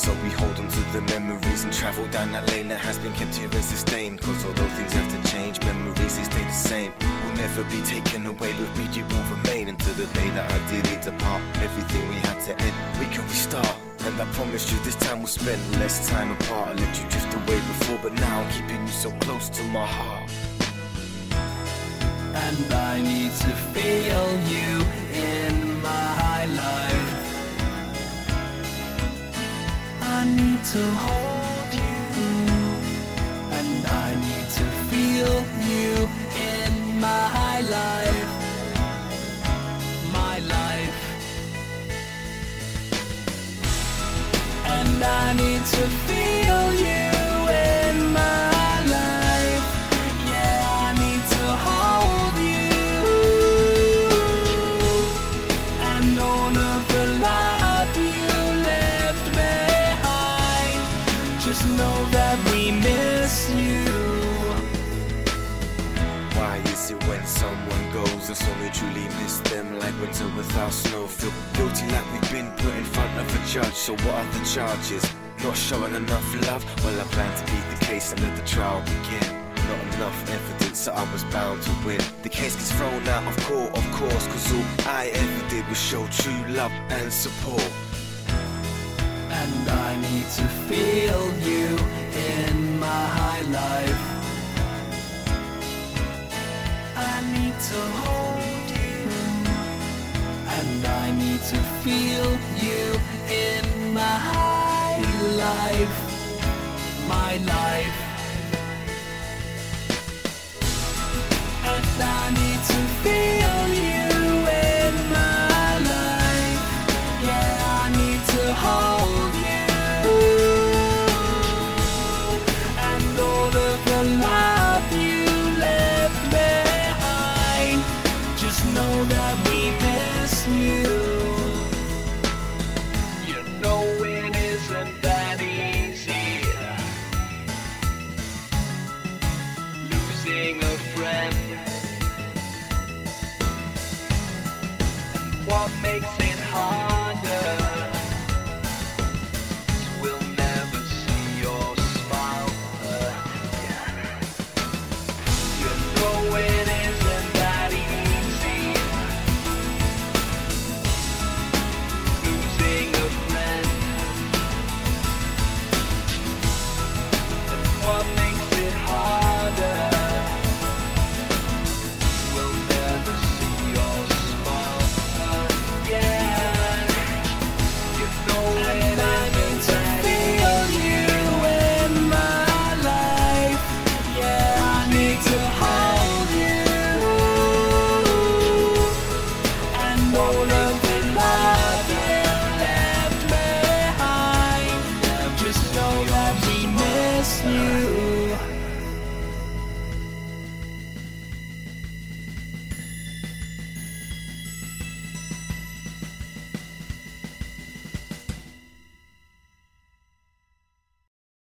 So we hold on to the memories and travel down that lane that has been kept here and sustained. Cause although things have to change, memories they stay the same. Will never be taken away, with me you will remain until the day that I did it depart. Everything we had to end, we can restart. And I promise you this time we'll spend less time apart. I let you drift away before, but now I'm keeping you so close to my heart. And I need to feel you to hold you. And I need to feel you in my life. My life. And I need to feel it when someone goes, that's when we truly miss them? Like winter without snow, feel guilty like we've been put in front of a judge. So what are the charges? Not showing enough love? Well, I plan to beat the case and let the trial begin. Not enough evidence, so I was bound to win. The case gets thrown out of court, of course, cause all I ever did was show true love and support. And I need to feel you in my high life. I need to hold you. And I need to feel you in my life. My life. Makes you